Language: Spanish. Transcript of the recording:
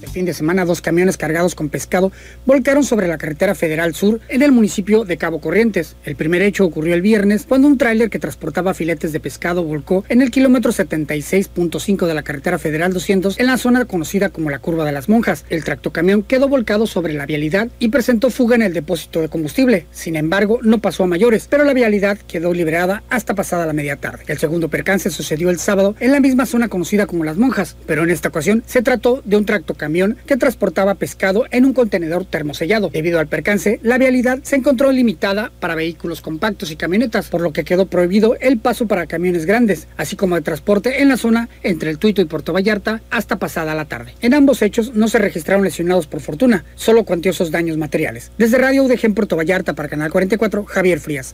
El fin de semana, dos camiones cargados con pescado volcaron sobre la carretera federal sur en el municipio de Cabo Corrientes. El primer hecho ocurrió el viernes cuando un tráiler que transportaba filetes de pescado volcó en el kilómetro 76.5 de la carretera federal 200 en la zona conocida como la Curva de las Monjas. El tractocamión quedó volcado sobre la vialidad y presentó fuga en el depósito de combustible. Sin embargo, no pasó a mayores, pero la vialidad quedó liberada hasta pasada la media tarde. El segundo percance sucedió el sábado en la misma zona conocida como Las Monjas, pero en esta ocasión se trató de un tractocamión que transportaba pescado en un contenedor termosellado. Debido al percance, la vialidad se encontró limitada para vehículos compactos y camionetas, por lo que quedó prohibido el paso para camiones grandes, así como el transporte en la zona entre el Tuito y Puerto Vallarta hasta pasada la tarde. En ambos hechos no se registraron lesionados por fortuna, solo cuantiosos daños materiales. Desde Radio UDG en Puerto Vallarta para Canal 44, Javier Frías.